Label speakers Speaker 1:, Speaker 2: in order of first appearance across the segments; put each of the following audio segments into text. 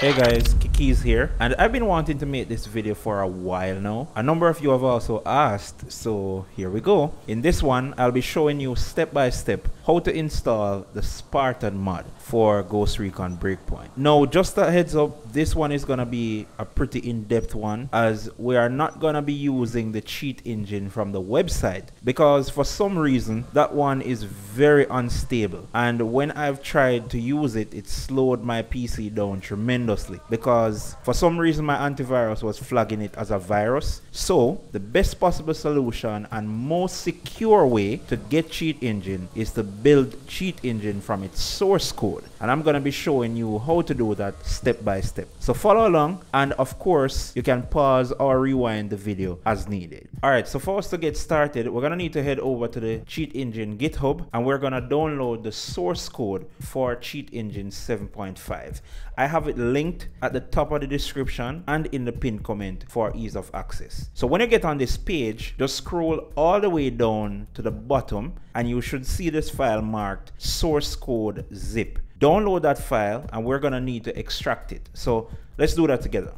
Speaker 1: Hey guys, Kiekeyz here, and I've been wanting to make this video for a while now. A number of you have also asked, so here we go. In this one, I'll be showing you step by step how to install the Spartan mod for Ghost Recon Breakpoint. Now, just a heads up, this one is gonna be a pretty in-depth one as we are not gonna be using the cheat engine from the website because for some reason that one is very unstable and when I've tried to use it, it slowed my PC down tremendously because for some reason my antivirus was flagging it as a virus. So the best possible solution and most secure way to get Cheat Engine is to build Cheat Engine from its source code. And I'm going to be showing you how to do that step by step. So follow along and of course you can pause or rewind the video as needed. Alright, so for us to get started, we're going to need to head over to the Cheat Engine GitHub and we're going to download the source code for Cheat Engine 7.5. I have it linked at the top of the description and in the pinned comment for ease of access. So when you get on this page, just scroll all the way down to the bottom and you should see this file marked source code zip. Download that file and we're gonna need to extract it. So let's do that together.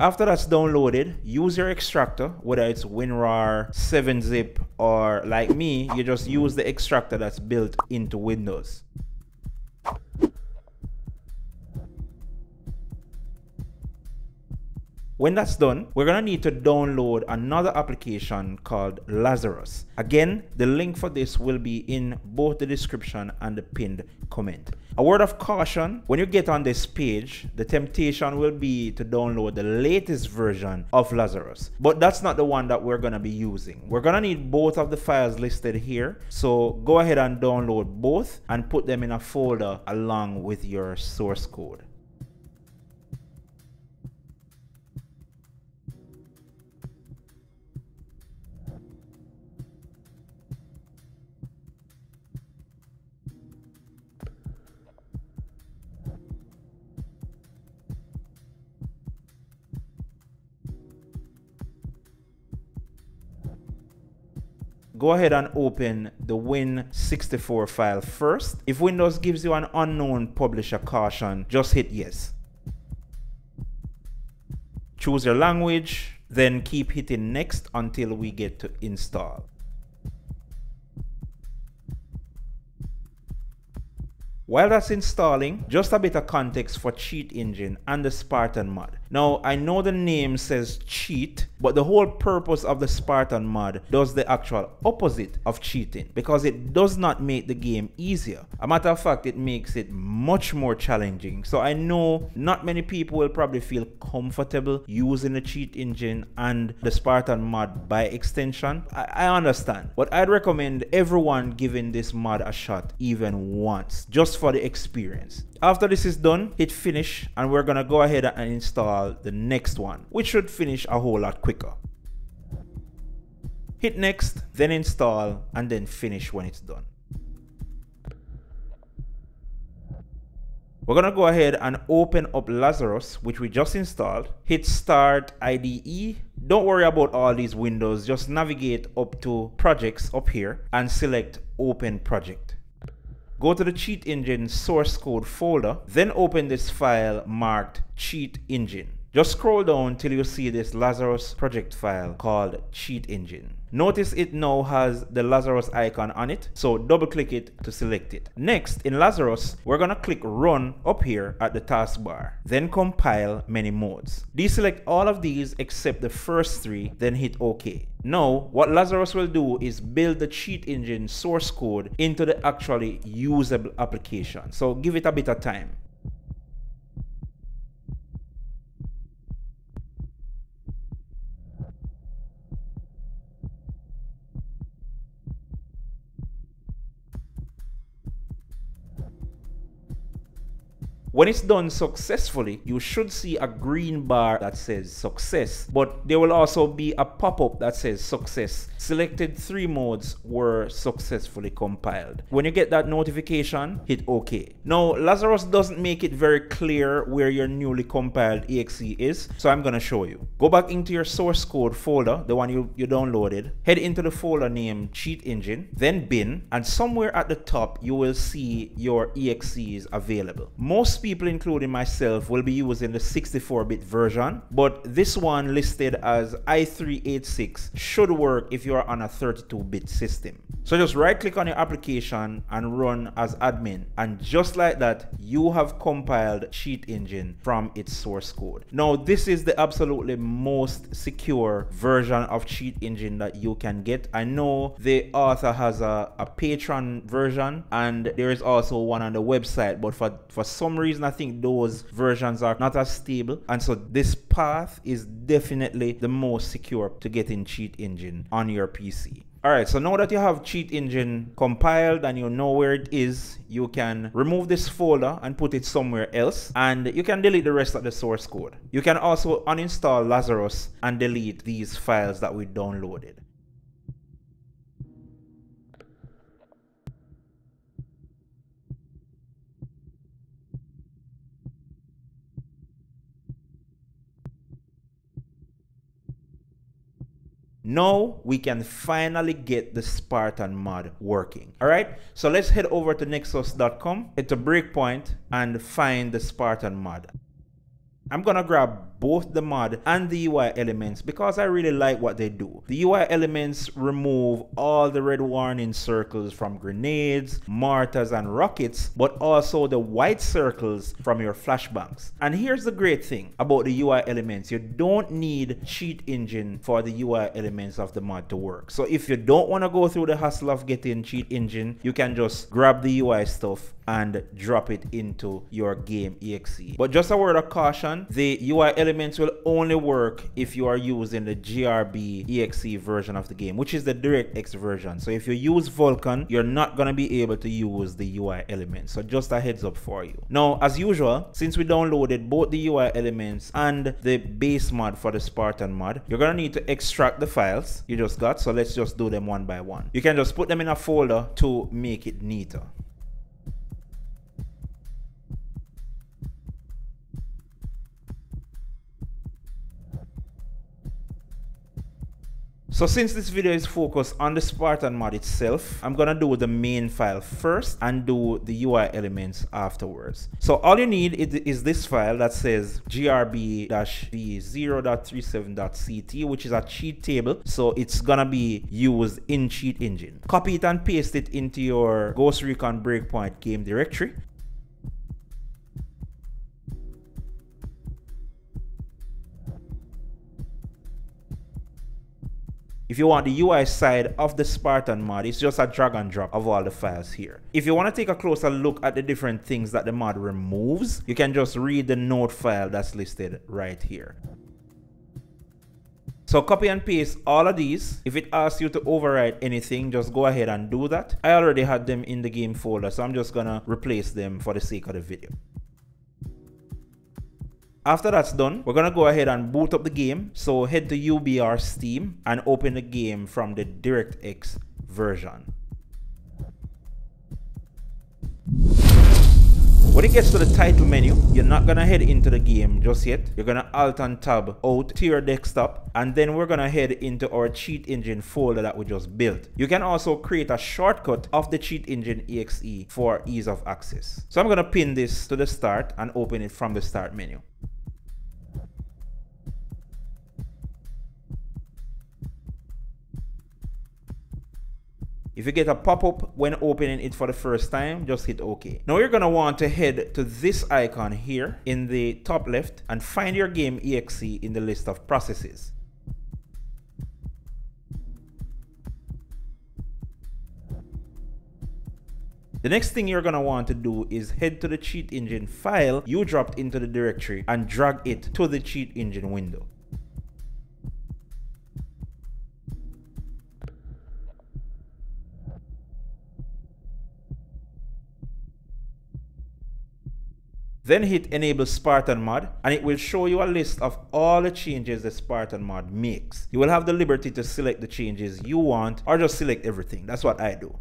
Speaker 1: After that's downloaded, use your extractor, whether it's WinRAR, 7-zip, or like me, you just use the extractor that's built into Windows. When that's done, we're gonna need to download another application called Lazarus. Again, the link for this will be in both the description and the pinned comment. A word of caution, when you get on this page, the temptation will be to download the latest version of Lazarus. But that's not the one that we're gonna be using. We're gonna need both of the files listed here. So go ahead and download both and put them in a folder along with your source code. Go ahead and open the Win64 file first. If Windows gives you an unknown publisher caution, just hit yes. Choose your language, then keep hitting next until we get to install. While that's installing, just a bit of context for Cheat Engine and the Spartan mod. Now, I know the name says cheat, but the whole purpose of the Spartan mod does the actual opposite of cheating because it does not make the game easier. A matter of fact, it makes it much more challenging. So I know not many people will probably feel comfortable using the cheat engine and the Spartan mod by extension. I, I understand, but I'd recommend everyone giving this mod a shot even once, just for the experience. After this is done, hit finish and we're gonna go ahead and install the next one, which should finish a whole lot quicker. Hit next, then install, and then finish when it's done. We're gonna go ahead and open up Lazarus, which we just installed. Hit start IDE. Don't worry about all these windows, just navigate up to projects up here and select open project. Go to the Cheat Engine source code folder, then open this file marked Cheat Engine. Just scroll down till you see this Lazarus project file called Cheat Engine. Notice it now has the Lazarus icon on it, so double click it to select it. Next, in Lazarus, we're gonna click Run up here at the taskbar, then compile many modes. Deselect all of these except the first three, then hit OK. Now, what Lazarus will do is build the cheat engine source code into the actually usable application. So give it a bit of time. When it's done successfully, you should see a green bar that says success, but there will also be a pop-up that says success. Selected three modes were successfully compiled. When you get that notification, hit OK. Now, Lazarus doesn't make it very clear where your newly compiled exe is, so I'm gonna show you. Go back into your source code folder, the one you, you downloaded, head into the folder named Cheat Engine, then bin, and somewhere at the top you will see your exes available. Most most people, including myself, will be using the 64-bit version, but this one listed as i386 should work if you are on a 32-bit system. So just right click on your application and run as admin. And just like that, you have compiled Cheat Engine from its source code. Now, this is the absolutely most secure version of Cheat Engine that you can get. I know the author has a, a Patreon version and there is also one on the website, but for, for some reason, I think those versions are not as stable. And so this path is definitely the most secure to get in Cheat Engine on your PC. Alright, so now that you have Cheat Engine compiled and you know where it is, you can remove this folder and put it somewhere else and you can delete the rest of the source code. You can also uninstall Lazarus and delete these files that we downloaded. Now we can finally get the Spartan mod working. All right, so let's head over to nexus.com, hit a breakpoint and find the Spartan mod. I'm gonna grab both the mod and the UI elements because I really like what they do. The UI elements remove all the red warning circles from grenades, mortars, and rockets, but also the white circles from your flashbangs. And here's the great thing about the UI elements. You don't need cheat engine for the UI elements of the mod to work. So if you don't want to go through the hassle of getting cheat engine, you can just grab the UI stuff and drop it into your game exe. But just a word of caution, the UI elements will only work if you are using the GRB exe version of the game, which is the DirectX version. So if you use Vulkan, you're not going to be able to use the UI elements. So just a heads up for you. Now, as usual, since we downloaded both the UI elements and the base mod for the Spartan mod, you're going to need to extract the files you just got. So let's just do them one by one. You can just put them in a folder to make it neater. So since this video is focused on the Spartan mod itself, I'm gonna do the main file first and do the UI elements afterwards. So all you need is, this file that says grb-v0.37.ct, which is a cheat table. So it's gonna be used in Cheat Engine. Copy it and paste it into your Ghost Recon Breakpoint game directory. If you want the UI side of the Spartan mod, it's just a drag and drop of all the files here. If you want to take a closer look at the different things that the mod removes, you can just read the node file that's listed right here. So copy and paste all of these. If it asks you to overwrite anything, just go ahead and do that. I already had them in the game folder, so I'm just gonna replace them for the sake of the video. After that's done, we're gonna go ahead and boot up the game. So head to UBR Steam and open the game from the DirectX version. When it gets to the title menu, you're not gonna head into the game just yet. You're gonna alt and tab out to your desktop and then we're gonna head into our cheat engine folder that we just built. You can also create a shortcut of the cheat engine exe for ease of access. So I'm gonna pin this to the start and open it from the start menu. If you get a pop-up when opening it for the first time, just hit OK. Now you're going to want to head to this icon here in the top left and find your game exe in the list of processes. The next thing you're to want to do is head to the cheat engine file you dropped into the directory and drag it to the cheat engine window. Then hit enable Spartan mod and it will show you a list of all the changes the Spartan mod makes. You will have the liberty to select the changes you want or just select everything. That's what I do.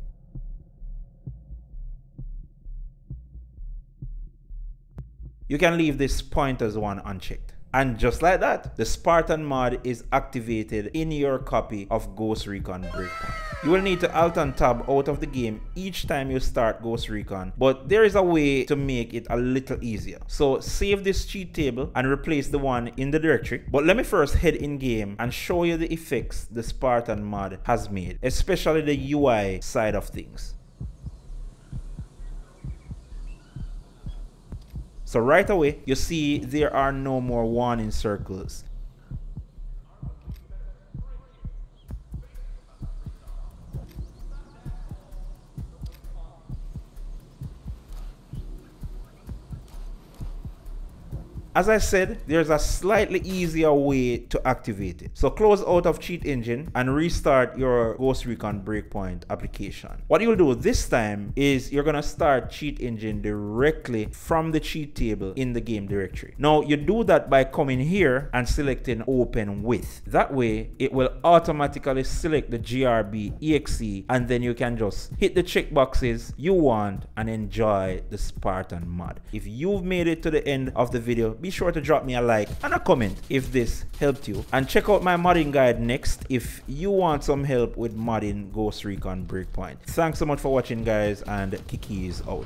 Speaker 1: You can leave this pointers one unchecked. And just like that, the Spartan mod is activated in your copy of Ghost Recon Breakpoint. You will need to alt and tab out of the game each time you start Ghost Recon, but there is a way to make it a little easier. So save this cheat table and replace the one in the directory. But let me first head in game and show you the effects the Spartan mod has made, especially the UI side of things. So right away, you see there are no more warning circles. As I said, there's a slightly easier way to activate it. So close out of Cheat Engine and restart your Ghost Recon Breakpoint application. What you'll do this time is you're gonna start Cheat Engine directly from the cheat table in the game directory. Now you do that by coming here and selecting Open With. That way it will automatically select the GRB EXE and then you can just hit the checkboxes you want and enjoy the Spartan mod. If you've made it to the end of the video, be sure to drop me a like and a comment if this helped you. And check out my modding guide next if you want some help with modding Ghost Recon Breakpoint. Thanks so much for watching guys and Kiki is out.